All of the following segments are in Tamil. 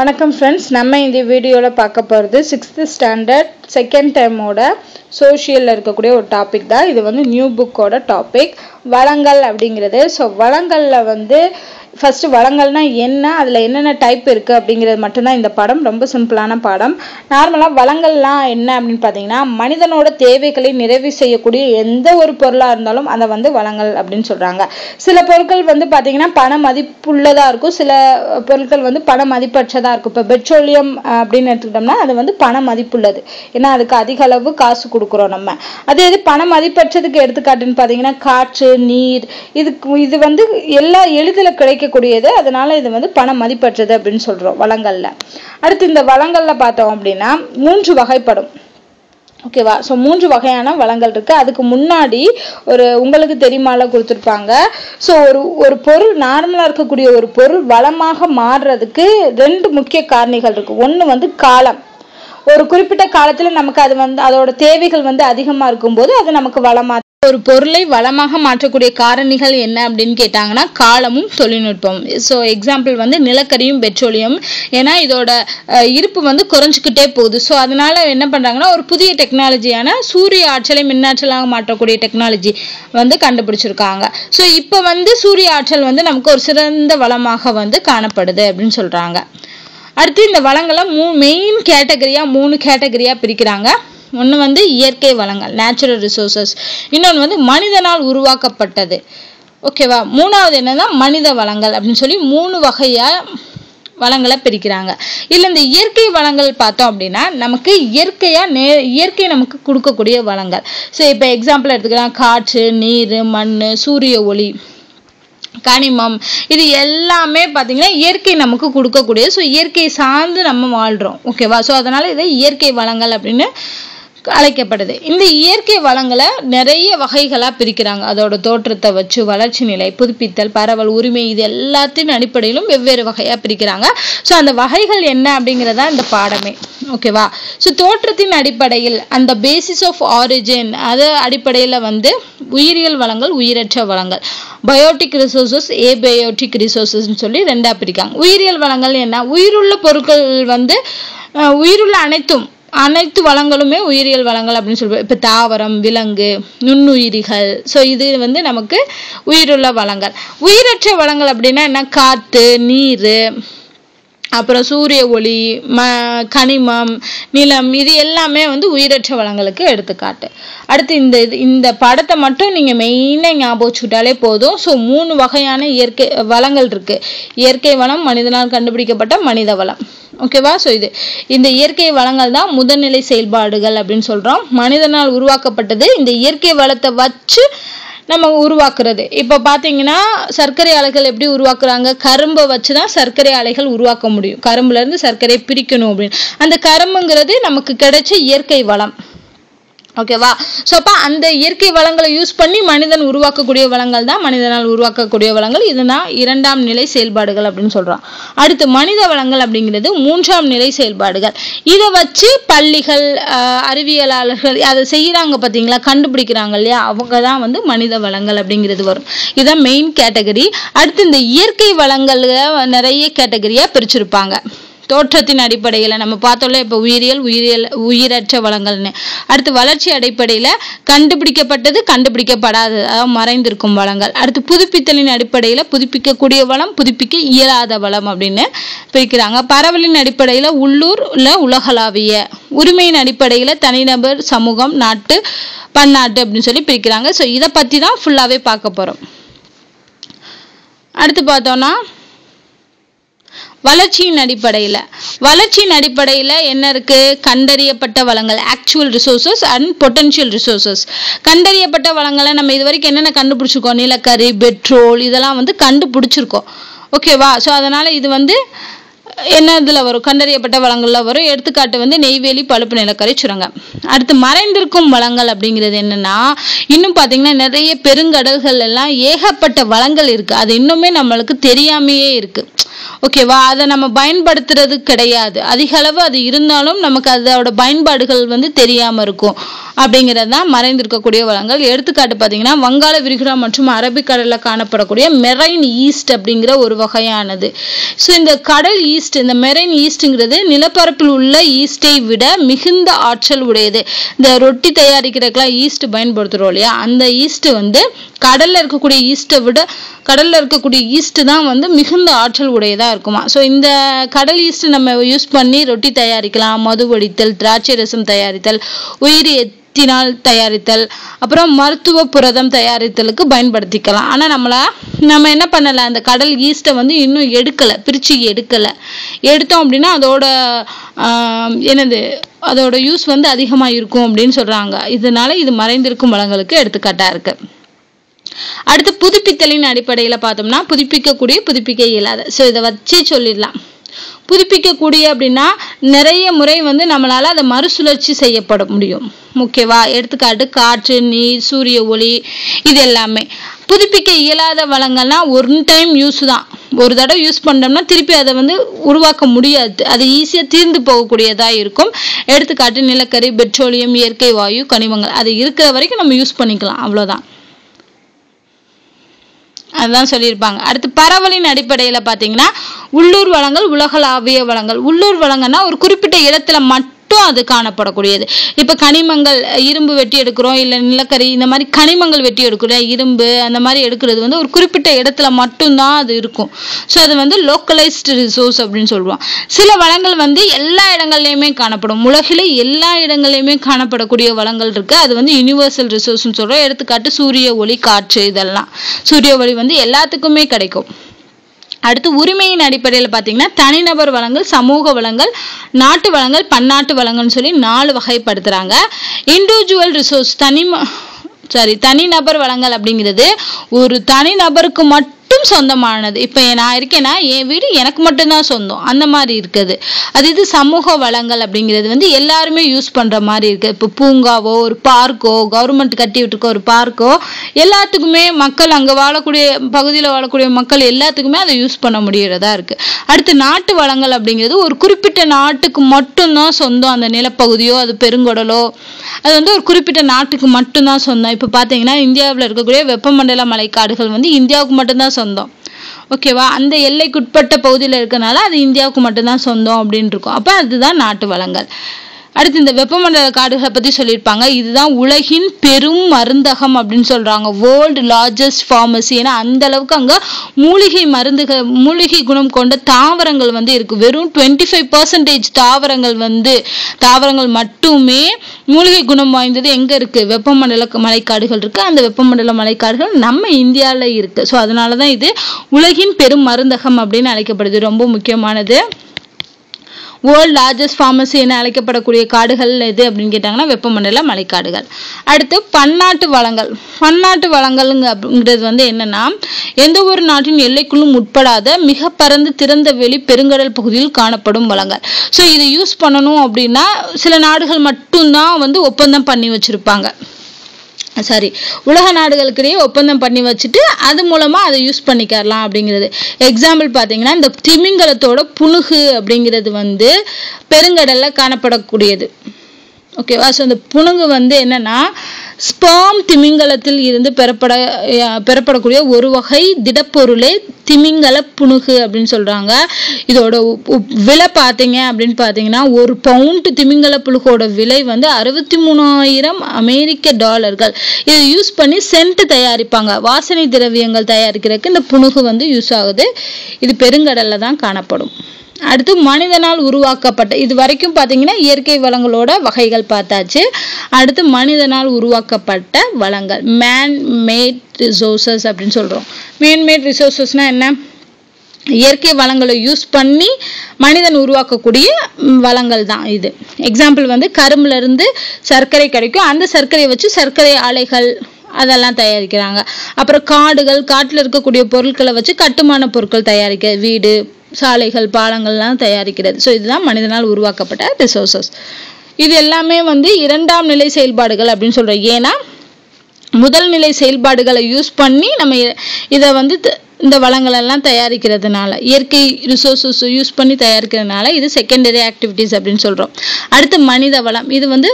வணக்கம் ஃப்ரெண்ட்ஸ் நம்ம இந்த வீடியோவில் பார்க்க போகிறது சிக்ஸ்த்து ஸ்டாண்டர்ட் செகண்ட் டைமோட சோஷியலில் இருக்கக்கூடிய ஒரு டாபிக் தான். இது வந்து நியூ புக்கோட டாபிக் வளங்கள் அப்படிங்கிறது. ஸோ வளங்களில் வந்து ஃபஸ்ட்டு வளங்கள்னா என்ன அதில் என்னென்ன டைப் இருக்குது அப்படிங்கிறது மட்டும்தான் இந்த பாடம். ரொம்ப சிம்பிளான பாடம். நார்மலாக வளங்கள்லாம் என்ன அப்படின்னு பார்த்தீங்கன்னா மனிதனோட தேவைகளை நிறைவு செய்யக்கூடிய எந்த ஒரு பொருளாக இருந்தாலும் அதை வந்து வளங்கள் அப்படின்னு சொல்கிறாங்க சில பொருட்கள் வந்து பார்த்தீங்கன்னா பண மதிப்புள்ளதாக இருக்கும். சில பொருட்கள் வந்து பண மதிப்பற்றதாக இருக்கும். இப்போ பெட்ரோலியம் அப்படின்னு எடுத்துக்கிட்டோம்னா அது வந்து பண மதிப்புள்ளது. ஏன்னா அதுக்கு அதிக அளவு காசு கொடுக்குறோம் நம்ம. அதே இது பண மதிப்பற்றதுக்கு எடுத்துக்காட்டுன்னு பார்த்தீங்கன்னா காற்று நீர் இதுக்கு இது வந்து எல்லா எளிதில் கிடைக்கக்கூடியது. அதனால இது வந்து பண மதிப்பற்றது அப்படின்னு சொல்கிறோம் வளங்களில். அடுத்து இந்த வளங்களில் பார்த்தோம் அப்படின்னா மூன்று வகைப்படும். ஓகேவா ஸோ மூன்று வகையான வளங்கள் இருக்குது அதுக்கு முன்னாடி ஒரு உங்களுக்கு தெரியுமால கொடுத்துருப்பாங்க. ஸோ ஒரு ஒரு பொருள் நார்மலாக இருக்கக்கூடிய ஒரு பொருள் வளமாக மாறுறதுக்கு ரெண்டு முக்கிய காரணிகள் இருக்குது ஒன்று வந்து காலம். ஒரு குறிப்பிட்ட காலத்தில் நமக்கு அது வந்து அதோட தேவைகள் வந்து அதிகமாக இருக்கும்போது அது நமக்கு வளமாக ஒரு பொருளை வளமாக மாற்றக்கூடிய காரணிகள் என்ன அப்படின்னு கேட்டாங்கன்னா காலமும் தொழில்நுட்பம். ஸோ எக்ஸாம்பிள் வந்து நிலக்கரியும் பெட்ரோலியம். ஏன்னா இதோட இருப்பு வந்து குறைஞ்சிக்கிட்டே போகுது. ஸோ அதனால என்ன பண்ணுறாங்கன்னா ஒரு புதிய டெக்னாலஜியான சூரிய ஆற்றலை மின்னாற்றலாக மாற்றக்கூடிய டெக்னாலஜி வந்து கண்டுபிடிச்சிருக்காங்க. ஸோ இப்போ வந்து சூரிய ஆற்றல் வந்து நமக்கு ஒரு சிறந்த வளமாக வந்து காணப்படுது அப்படின்னு சொல்கிறாங்க அடுத்து இந்த வளங்களை மூ மெயின் கேட்டகரியாக மூணு கேட்டகரியாக பிரிக்கிறாங்க. ஒன்று வந்து இயற்கை வளங்கள் நேச்சுரல் ரிசோர்சஸ் இன்னொன்று வந்து மனிதனால் உருவாக்கப்பட்டது. ஓகேவா மூணாவது என்னன்னா மனித வளங்கள் அப்படின்னு சொல்லி மூணு வகையாக வளங்களை பிரிக்கிறாங்க. இல்லை இந்த இயற்கை வளங்கள் பார்த்தோம் அப்படின்னா நமக்கு இயற்கையாக நே இயற்கை நமக்கு கொடுக்கக்கூடிய வளங்கள். ஸோ இப்போ எக்ஸாம்பிள் எடுத்துக்கலாம். காற்று நீர் மண் சூரிய ஒளி கனிமம் இது எல்லாமே பார்த்தீங்கன்னா இயற்கை நமக்கு கொடுக்கக்கூடிய ஸோ இயற்கை சார்ந்து நம்ம வாழ்கிறோம் ஓகேவா ஸோ அதனால் இதை இயற்கை வளங்கள் அப்படின்னு அழைக்கப்படுது. இந்த இயற்கை வளங்களை நிறைய வகைகளாக பிரிக்கிறாங்க. அதோட தோற்றத்தை வச்சு வளர்ச்சி நிலை புதுப்பித்தல் பரவல் உரிமை இது எல்லாத்தின் அடிப்படையிலும் வெவ்வேறு வகையாக பிரிக்கிறாங்க. ஸோ அந்த வகைகள் என்ன அப்படிங்கிறதா இந்த பாடமே. ஓகேவா ஸோ தோற்றத்தின் அடிப்படையில் அந்த பேசிஸ் ஆஃப் ஆரிஜின் அது அடிப்படையில் வந்து உயிரியல் வளங்கள் உயிரற்ற வளங்கள். பயோட்டிக் ரிசோர்சஸ் ஏபயோட்டிக் ரிசோர்சஸ்ன்னு சொல்லி ரெண்டாக பிரிக்காங்க உயிரியல் வளங்கள் என்ன? உயிருள்ள பொருட்கள் வந்து உயிருள்ள அனைத்தும் அனைத்து வளங்களுமே உயிரியல் வளங்கள் அப்படின்னு சொல்லுவோம். இப்போ தாவரம் விலங்கு நுண்ணுயிரிகள். ஸோ இது வந்து நமக்கு உயிருள்ள வளங்கள். உயிரற்ற வளங்கள் அப்படின்னா என்ன? காற்று நீர் அப்புறம் சூரிய ஒளி ம கனிமம் நிலம் இது எல்லாமே வந்து உயிரற்ற வளங்களுக்கு எடுத்துக்காட்டு. அடுத்து இந்த இது இந்த படத்தை மட்டும் நீங்கள் மெயினாக ஞாபகம் வச்சுக்கிட்டாலே போதும். ஸோ மூணு வகையான இயற்கை வளங்கள் இருக்குது இயற்கை வளம் மனிதனால் கண்டுபிடிக்கப்பட்ட மனித வளம். ஓகேவா ஸோ இது இந்த இயற்கை வளங்கள் தான் முதல்நிலை செயல்பாடுகள் அப்படின்னு சொல்கிறோம் மனிதனால் உருவாக்கப்பட்டது இந்த இயற்கை வளத்தை வச்சு நம்ம உருவாக்குறது. இப்போ பார்த்தீங்கன்னா சர்க்கரை ஆலைகள் எப்படி உருவாக்குறாங்க? கரும்பை வச்சு தான் சர்க்கரை ஆலைகள் உருவாக்க முடியும். கரும்புலேருந்து சர்க்கரையை பிரிக்கணும் அப்படின்னு. அந்த கரும்புங்கிறது நமக்கு கிடைச்ச இயற்கை வளம். ஓகேவா ஸோ அப்போ அந்த இயற்கை வளங்களை யூஸ் பண்ணி மனிதன் உருவாக்கக்கூடிய வளங்கள் தான் மனிதனால் உருவாக்கக்கூடிய வளங்கள். இதுதான் இரண்டாம் நிலை செயல்பாடுகள் அப்படின்னு சொல்கிறோம் அடுத்து மனித வளங்கள் அப்படிங்கிறது மூன்றாம் நிலை செயல்பாடுகள். இதை வச்சு பள்ளிகள் ஆஹ், அறிவியலாளர்கள் அதை செய்கிறாங்க பார்த்தீங்களா கண்டுபிடிக்கிறாங்க இல்லையா? அவங்க தான் வந்து மனித வளங்கள் அப்படிங்கிறது வரும். இதுதான் மெயின் கேட்டகரி அடுத்து இந்த இயற்கை வளங்களில் நிறைய கேட்டகரியாக பிரிச்சிருப்பாங்க. தோற்றத்தின் அடிப்படையில் நம்ம பார்த்தோம்ல இப்போ உயிரியல் உயிரியல் உயிரற்ற வளங்கள்னு. அடுத்து வளர்ச்சி அடிப்படையில் கண்டுபிடிக்கப்பட்டது கண்டுபிடிக்கப்படாதது. அதாவது மறைந்திருக்கும் வளங்கள். அடுத்து புதுப்பித்தலின் அடிப்படையில் புதுப்பிக்கக்கூடிய வளம் புதுப்பிக்க இயலாத வளம் அப்படின்னு பிரிக்கிறாங்க. பரவலின் அடிப்படையில் உள்ளூர் உலகளாவிய உரிமையின் அடிப்படையில் தனிநபர் சமூகம் நாட்டு பன்னாட்டு அப்படின்னு சொல்லி பிரிக்கிறாங்க. ஸோ இதை பற்றி தான் ஃபுல்லாகவே பார்க்க போகிறோம் அடுத்து பார்த்தோன்னா வளர்ச்சியின் அடிப்படையில். வளர்ச்சியின் அடிப்படையில் என்ன இருக்குது கண்டறியப்பட்ட வளங்கள் actual resources and potential resources கண்டறியப்பட்ட வளங்களை நம்ம இது வரைக்கும் என்னென்ன கண்டுபிடிச்சிருக்கோம்? நிலக்கரி பெட்ரோல் இதெல்லாம் வந்து கண்டுபிடிச்சிருக்கோம். ஓகேவா ஸோ அதனால் இது வந்து என்ன இதில் வரும்? கண்டறியப்பட்ட வளங்களில் வரும். எடுத்துக்காட்டு வந்து நெய்வேலி பழுப்பு நிலக்கரி சுரங்கம். அடுத்து மறைந்திருக்கும் வளங்கள் அப்படிங்கிறது என்னென்னா இன்னும் பார்த்தீங்கன்னா நிறைய பெருங்கடல்கள் எல்லாம் ஏகப்பட்ட வளங்கள் இருக்குது அது இன்னுமே நம்மளுக்கு தெரியாமையே இருக்குது ஓகேவா அதை நம்ம பயன்படுத்துறது கிடையாது. அதிக அளவு அது இருந்தாலும் நமக்கு அதோட பயன்பாடுகள் வந்து தெரியாம இருக்கும். அப்படிங்கிறது தான் மறைந்திருக்கக்கூடிய வளங்கள். எடுத்துக்காட்டு பார்த்தீங்கன்னா வங்காள விரிகுடா மற்றும் அரபிக்கடலில் காணப்படக்கூடிய மெரைன் ஈஸ்ட் அப்படிங்கிற ஒரு வகையானது. ஸோ இந்த கடல் ஈஸ்ட் இந்த மெரைன் ஈஸ்ட்டுங்கிறது நிலப்பரப்பில் உள்ள ஈஸ்டை விட மிகுந்த ஆற்றல் உடையது. இந்த ரொட்டி தயாரிக்கிறதுக்கெல்லாம் ஈஸ்ட் பயன்படுத்துகிறோம் இல்லையா? அந்த ஈஸ்ட் வந்து கடலில் இருக்கக்கூடிய ஈஸ்ட்டை விட கடலில் இருக்கக்கூடிய ஈஸ்ட்டு தான் வந்து மிகுந்த ஆற்றல் உடையதாக இருக்குமா? ஸோ இந்த கடல் ஈஸ்ட் நம்ம யூஸ் பண்ணி ரொட்டி தயாரிக்கலாம். மது வடித்தல் திராட்சை ரசம் தயாரித்தல் உயிரி எத்தினால் தயாரித்தல் அப்புறம் மருத்துவ புரதம் தயாரித்தலுக்கு பயன்படுத்திக்கலாம். ஆனால் நம்மளா நம்ம என்ன பண்ணலை அந்த கடல் ஈஸ்ட்டை வந்து இன்னும் எடுக்கலை பிரித்து எடுக்கலை. எடுத்தோம் அப்படின்னா அதோட என்னது அதோட யூஸ் வந்து அதிகமாக இருக்கும் அப்படின்னு சொல்கிறாங்க இதனால இது மறைந்திருக்கும் வளங்களுக்கு எடுத்துக்காட்டாக இருக்குது அடுத்து புதுப்பித்தலின் அடிப்படையில் பார்த்தோம்னா புதுப்பிக்கக்கூடிய புதுப்பிக்க இயலாத ஸோ இதை வச்சே சொல்லிடலாம். புதுப்பிக்கக்கூடிய அப்படின்னா நிறைய முறை வந்து நம்மளால் அதை மறுசுழற்சி செய்யப்பட முடியும். ஓகேவா? எடுத்துக்காட்டு காற்று நீர் சூரிய ஒளி இது எல்லாமே. புதுப்பிக்க இயலாத வளங்கள்னா ஒன் டைம் யூஸ் தான். ஒரு தடவை யூஸ் பண்ணோம்னா திருப்பி அதை வந்து உருவாக்க முடியாது. அது ஈஸியாக தீர்ந்து போகக்கூடியதாக இருக்கும். எடுத்துக்காட்டு நிலக்கரி பெட்ரோலியம் இயற்கை வாயு கனிமங்கள். அது இருக்கிற வரைக்கும் நம்ம யூஸ் பண்ணிக்கலாம். அவ்வளோதான் அதுதான் சொல்லியிருப்பாங்க. அடுத்து பரவலின் அடிப்படையில் பார்த்தீங்கன்னா உள்ளூர் வளங்கள் உலகளாவிய வளங்கள். உள்ளூர் வளங்கள்னா ஒரு குறிப்பிட்ட இடத்துல மட்டும் அது காணப்படக்கூடியது. இப்ப கனிமங்கள் இரும்பு வெட்டி எடுக்கிறோம் இல்ல நிலக்கரி இந்த மாதிரி கனிமங்கள் வெட்டி எடுக்கிறோம் இரும்பு அந்த மாதிரி எடுக்கிறது வந்து ஒரு குறிப்பிட்ட இடத்துல மட்டும்தான் அது இருக்கும். ஸோ அது வந்து லோக்கலைஸ்டு ரிசோர்ஸ் அப்படின்னு சொல்லுவோம். சில வளங்கள் வந்து எல்லா இடங்கள்லையுமே காணப்படும். உலகிலே எல்லா இடங்கள்லையுமே காணப்படக்கூடிய வளங்கள் இருக்கு. அது வந்து யுனிவர்சல் ரிசோர்ஸ்னு சொல்றோம். எடுத்துக்காட்டு சூரிய ஒளி காற்று இதெல்லாம். சூரிய ஒளி வந்து எல்லாத்துக்குமே கிடைக்கும். அடுத்து உரிமையின் அடிப்படையில் பார்த்தீங்கன்னா தனிநபர் வளங்கள் சமூக வளங்கள் நாட்டு வளங்கள் பன்னாட்டு வளங்கள்னு சொல்லி நாலு வகைப்படுத்துறாங்க. இண்டிவிஜுவல் ரிசோர்ஸ் தனி சாரி தனிநபர் வளங்கள் அப்படிங்கிறது ஒரு தனிநபருக்கு மட்டும் சொந்தமானது. இப்போ நான் இருக்கேன்னா என் வீடு எனக்கு மட்டும்தான் சொந்தம். அந்த மாதிரி இருக்குது. அது இது சமூக வளங்கள் அப்படிங்கிறது வந்து எல்லாருமே யூஸ் பண்ணுற மாதிரி இருக்குது இப்போ பூங்காவோ ஒரு பார்க்கோ கவர்மெண்ட் கட்டி விட்டுருக்க ஒரு பார்க்கோ எல்லாத்துக்குமே மக்கள் அங்கே வாழக்கூடிய பகுதியில் வாழக்கூடிய மக்கள் எல்லாத்துக்குமே அதை யூஸ் பண்ண முடியறதா இருக்குது அடுத்து நாட்டு வளங்கள் அப்படிங்கிறது ஒரு குறிப்பிட்ட நாட்டுக்கு மட்டும்தான் சொந்தம். அந்த நிலப்பகுதியோ அது பெருங்கடலோ அது வந்து ஒரு குறிப்பிட்ட நாட்டுக்கு மட்டும்தான் சொந்தம். இப்போ பார்த்தீங்கன்னா இந்தியாவில் இருக்கக்கூடிய வெப்பமண்டல மலைக்காடுகள் வந்து இந்தியாவுக்கு மட்டும்தான் சொந்தம். ஓகேவா? அந்த எல்லைக்குட்பட்ட பகுதியில் இருக்கனால அது இந்தியாவுக்கு மட்டும்தான் சொந்தம் அப்படின்னு இருக்கும் அப்போ அதுதான் நாட்டு வளங்கள். அடுத்து இந்த வெப்பமண்டல காடுகளை பத்தி சொல்லியிருப்பாங்க. இதுதான் உலகின் பெரும் மருந்தகம் அப்படின்னு சொல்றாங்க. வேர்ல்டு லார்ஜஸ்ட் ஃபார்மசி ஏன்னா அந்த அளவுக்கு அங்க மூலிகை மருந்துகள் மூலிகை குணம் கொண்ட தாவரங்கள் வந்து இருக்கு. வெறும் டுவெண்ட்டி ஃபைவ் பர்சன்டேஜ் தாவரங்கள் வந்து தாவரங்கள் மட்டுமே மூலிகை குணம் வாய்ந்தது எங்க இருக்கு? வெப்பமண்டல மலைக்காடுகள் இருக்கு. அந்த வெப்பமண்டல மலைக்காடுகள் நம்ம இந்தியாவில் இருக்கு. ஸோ அதனாலதான் இது உலகின் பெரும் மருந்தகம் அப்படின்னு அழைக்கப்படுது. ரொம்ப முக்கியமானது. வேர்ல்ட் லார்ஜஸ்ட் ஃபார்மசி என அழைக்கப்படக்கூடிய காடுகள் எது அப்படின்னு கேட்டாங்கன்னா வெப்பமண்டல மலைக்காடுகள். அடுத்து பன்னாட்டு வளங்கள். பன்னாட்டு வளங்கள்ங்க அப்படிங்கிறது வந்து என்னன்னா எந்த ஒரு நாட்டின் எல்லைக்குள்ளும் உட்படாத மிக பரந்து திறந்த வெளி பெருங்கடல் பகுதியில் காணப்படும் வளங்கள். ஸோ இதை யூஸ் பண்ணணும் அப்படின்னா சில நாடுகள் மட்டும்தான் வந்து ஒப்பந்தம் பண்ணி வச்சிருப்பாங்க. சாரி உலக நாடுகளுக்கிடையே ஒப்பந்தம் பண்ணி வச்சுட்டு அது மூலமா அதை யூஸ் பண்ணிக்கலாம் அப்படிங்கிறது. எக்ஸாம்பிள் பார்த்தீங்கன்னா இந்த திமிங்கலத்தோட புணுகு அப்படிங்கிறது வந்து பெருங்கடல்ல காணப்படக்கூடியது. ஓகேவா ஸோ இந்த புணுகு வந்து என்னன்னா ஸ்பாம் திமிங்கலத்தில் இருந்து பெறப்பட பெறப்படக்கூடிய ஒரு வகை திடப்பொருளே திமிங்கல புணுகு அப்படின்னு சொல்றாங்க. இதோட உ- உ- விலை பார்த்தீங்க அப்படின்னு பார்த்தீங்கன்னா ஒரு பவுண்ட் திமிங்கல புழுகோட விலை வந்து அறுபத்தி மூணாயிரம் அமெரிக்க டாலர்கள். இதை யூஸ் பண்ணி சென்ட் தயாரிப்பாங்க. வாசனை திரவியங்கள் தயாரிக்கிறதுக்கு இந்த புணுகு வந்து யூஸ் ஆகுது. இது பெருங்கடல்ல தான் காணப்படும். அடுத்து மனிதனால் உருவாக்கப்பட்ட இது வரைக்கும் பார்த்தீங்கன்னா இயற்கை வளங்களோட வகைகள் பார்த்தாச்சு. அடுத்து மனிதனால் உருவாக்கப்பட்ட வளங்கள் மேன் மேட் ரிசோர்சஸ் அப்படின்னு சொல்கிறோம் மேன் மேட் என்ன? இயற்கை வளங்களை யூஸ் பண்ணி மனிதன் உருவாக்கக்கூடிய வளங்கள் தான் இது. எக்ஸாம்பிள் வந்து கரும்புல இருந்து சர்க்கரை கிடைக்கும். அந்த சர்க்கரையை வச்சு சர்க்கரை ஆலைகள் அதெல்லாம் தயாரிக்கிறாங்க. அப்புறம் காடுகள் காட்டில் இருக்கக்கூடிய பொருட்களை வச்சு கட்டுமான பொருட்கள் தயாரிக்க வீடு சாலைகள் பாலங்கள்லாம் தயாரிக்கிறது. ஸோ இதுதான் மனிதனால் உருவாக்கப்பட்ட ரிசோர்சஸ் இது எல்லாமே வந்து இரண்டாம் நிலை செயல்பாடுகள் அப்படின்னு சொல்கிறோம் ஏன்னா முதல் நிலை செயல்பாடுகளை யூஸ் பண்ணி நம்ம இதை வந்து த- இந்த வளங்கள் எல்லாம் தயாரிக்கிறதுனால இயற்கை ரிசோர்சஸ் யூஸ் பண்ணி தயாரிக்கிறதுனால இது செகண்டரி ஆக்டிவிட்டீஸ் அப்படின்னு சொல்கிறோம் அடுத்து மனித வளம். இது வந்து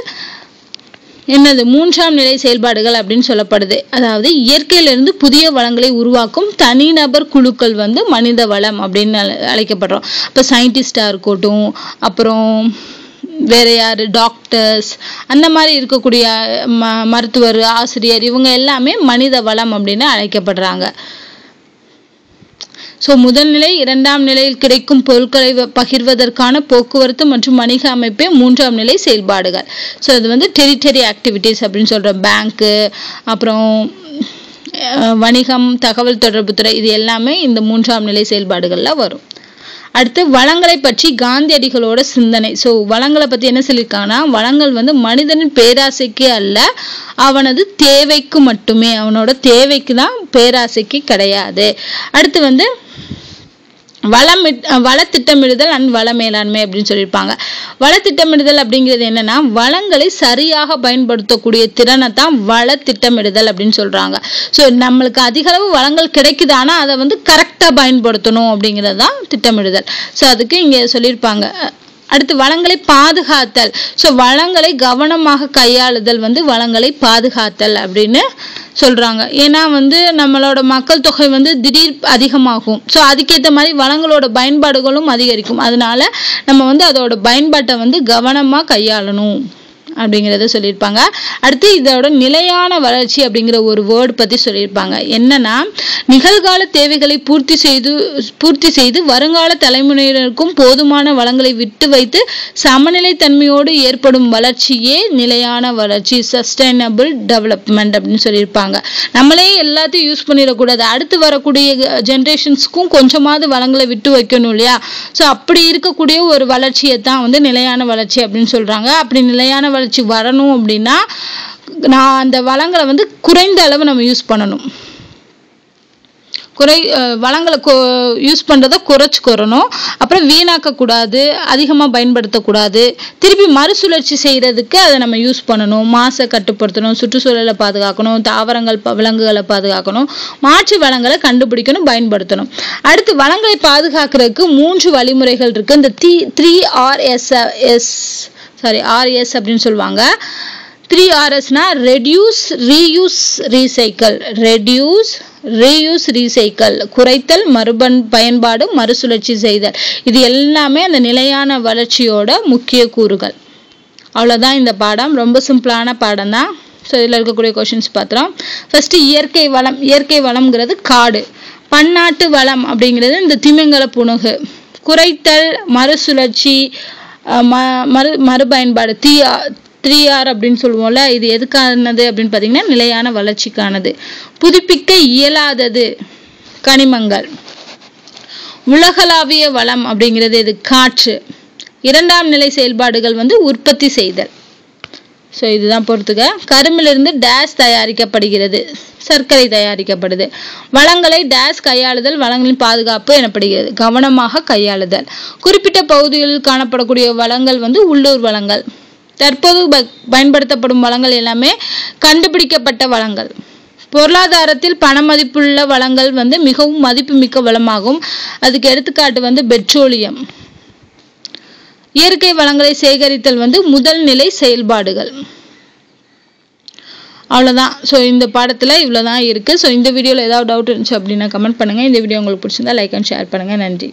என்னது மூன்றாம் நிலை செயல்பாடுகள் அப்படின்னு சொல்லப்படுது. அதாவது இயற்கையிலிருந்து புதிய வளங்களை உருவாக்கும் தனிநபர் குழுக்கள் வந்து மனித வளம் அப்படின்னு அழைக்கப்படுறோம். இப்போ சயின்டிஸ்டாக இருக்கட்டும் அப்புறம் வேற யார் டாக்டர்ஸ் அந்த மாதிரி இருக்கக்கூடிய ம மருத்துவர் ஆசிரியர் இவங்க எல்லாமே மனித வளம் அப்படின்னு அழைக்கப்படுறாங்க. ஸோ முதல் நிலை இரண்டாம் நிலையில் கிடைக்கும் பொருட்களை வ- பகிர்வதற்கான போக்குவரத்து மற்றும் வணிக அமைப்பே மூன்றாம் நிலை செயல்பாடுகள். ஸோ இது வந்து டெரிட்டரி ஆக்டிவிட்டீஸ் அப்படின்னு சொல்கிறோம் பேங்க்கு அப்புறம் வணிகம் தகவல் தொடர்புத்துறை இது எல்லாமே இந்த மூன்றாம் நிலை செயல்பாடுகளில் வரும். அடுத்து வளங்களை பற்றி காந்தியடிகளோட சிந்தனை. ஸோ வளங்களை பற்றி என்ன சொல்லியிருக்காங்கன்னா வளங்கள் வந்து மனிதனின் பேராசைக்கு அல்ல அவனது தேவைக்கு மட்டுமே. அவனோட தேவைக்கு தான் பேராசைக்கு கிடையாது. அடுத்து வந்து வளம் வள திட்டமிடுதல் அண்ட் வள மேலாண்மை அப்படின்னு சொல்லியிருப்பாங்க. வள திட்டமிடுதல் அப்படிங்கிறது என்னன்னா வளங்களை சரியாக பயன்படுத்தக்கூடிய திறனை தான் வள திட்டமிடுதல் அப்படின்னு சொல்றாங்க. ஸோ நம்மளுக்கு அதிக அளவு வளங்கள் கிடைக்குது ஆனால் அதை வந்து கரெக்டாக பயன்படுத்தணும் அப்படிங்கிறது தான் திட்டமிடுதல். ஸோ அதுக்கு இங்கே சொல்லியிருப்பாங்க. அடுத்து வளங்களை பாதுகாத்தல். ஸோ வளங்களை கவனமாக கையாளுதல் வந்து வளங்களை பாதுகாத்தல் அப்படின்னு சொல்கிறாங்க ஏன்னா வந்து நம்மளோட மக்கள் தொகை வந்து திடீர் அதிகமாகும். ஸோ அதுக்கேற்ற மாதிரி வளங்களோட பயன்பாடுகளும் அதிகரிக்கும். அதனால நம்ம வந்து அதோட பயன்பாட்டை வந்து கவனமாக கையாளணும். அப்படிங்கிறத சொல்லியிருப்பாங்க. அடுத்து இதோட நிலையான வளர்ச்சி அப்படிங்கிற ஒரு வேர்டு பற்றி சொல்லியிருப்பாங்க. என்னன்னா நிகழ்கால தேவைகளை பூர்த்தி செய்து பூர்த்தி செய்து வருங்கால தலைமுறையினருக்கும் போதுமான வளங்களை விட்டு வைத்து சமநிலை தன்மையோடு ஏற்படும் வளர்ச்சியே நிலையான வளர்ச்சி சஸ்டைனபிள் டெவலப்மெண்ட் அப்படின்னு சொல்லியிருப்பாங்க. நம்மளே எல்லாத்தையும் யூஸ் பண்ணிடக்கூடாது. அடுத்து வரக்கூடிய ஜென்ரேஷன்ஸ்க்கும் கொஞ்சமாவது வளங்களை விட்டு வைக்கணும் இல்லையா? ஸோ அப்படி இருக்கக்கூடிய ஒரு வளர்ச்சியை தான் வந்து நிலையான வளர்ச்சி அப்படின்னு சொல்கிறாங்க அப்படி நிலையான வளர்ச்சி வரணும் அப்படின்னா நான் அந்த வளங்களை வந்து குறைந்த அளவு நம்ம யூஸ் பண்ணணும். குறை வளங்களை யூஸ் பண்ணுறதை குறைச்சிக்கிறணும் அப்புறம் வீணாக்கக்கூடாது அதிகமாக பயன்படுத்தக்கூடாது. திருப்பி மறுசுழற்சி செய்கிறதுக்கு அதை நம்ம யூஸ் பண்ணணும். மாசை கட்டுப்படுத்தணும் சுற்றுச்சூழலை பாதுகாக்கணும் தாவரங்கள் ப- விலங்குகளை பாதுகாக்கணும் மாற்று வளங்களை கண்டுபிடிக்கணும் பயன்படுத்தணும். அடுத்து வளங்களை பாதுகாக்கிறதுக்கு மூன்று வழிமுறைகள் இருக்குது இந்த three three RS S sorry RS அப்படின்னு சொல்லுவாங்க. Three ஆர்எஸ்னா reduce reuse recycle reduce reuse recycle குறைத்தல் மறுபன் பயன்பாடு மறுசுழற்சி செய்தல். இது எல்லாமே அந்த நிலையான வளர்ச்சியோட முக்கிய கூறுகள். அவ்வளோதான் இந்த பாடம். ரொம்ப சிம்பிளான பாடம் தான். ஸோ இதில் இருக்கக்கூடிய கொஷின்ஸ் பார்த்துறோம் ஃபஸ்ட்டு இயற்கை வளம். இயற்கை வளம்ங்கிறது காடு. பன்னாட்டு வளம் அப்படிங்கிறது இந்த திமிங்கல புணுகு. குறைத்தல் மறுசுழற்சி மறு மறுபயன்பாடு தீ த்ரீ ஆர் அப்படின்னு சொல்லுவோம்ல இது எதுக்கானது அப்படின்னு பார்த்தீங்கன்னா நிலையான வளர்ச்சிக்கானது. புதுப்பிக்க இயலாதது கனிமங்கள். உலகளாவிய வளம் அப்படிங்கிறது இது காற்று. இரண்டாம் நிலை செயல்பாடுகள் வந்து உற்பத்தி செய்தல். ஸோ இதுதான் பொறுத்துக்க. கரும்பிலிருந்து டேஸ் தயாரிக்கப்படுகிறது. சர்க்கரை தயாரிக்கப்படுது. வளங்களை டேஸ் கையாளுதல் வளங்களின் பாதுகாப்பு எனப்படுகிறது. கவனமாக கையாளுதல். குறிப்பிட்ட பகுதிகளில் காணப்படக்கூடிய வளங்கள் வந்து உள்ளூர் வளங்கள். தற்போது ப- பயன்படுத்தப்படும் வளங்கள் எல்லாமே கண்டுபிடிக்கப்பட்ட வளங்கள். பொருளாதாரத்தில் பண மதிப்புள்ள வளங்கள் வந்து மிகவும் மதிப்புமிக்க வளமாகும். அதுக்கு எடுத்துக்காட்டு வந்து பெட்ரோலியம் இயற்கை வளங்களை சேகரித்தல் வந்து முதல் நிலை செயல்பாடுகள். அவ்வளோதான் ஸோ இந்த பாடத்தில் இவ்வளோ தான் இருக்குது ஸோ இந்த வீடியோவில் ஏதாவது டவுட் இருந்துச்சு அப்படின்னா கமெண்ட் பண்ணுங்கள் இந்த வீடியோ உங்களுக்கு பிடிச்சிருந்தா லைக் அண்ட் ஷேர் பண்ணுங்கள் நன்றி.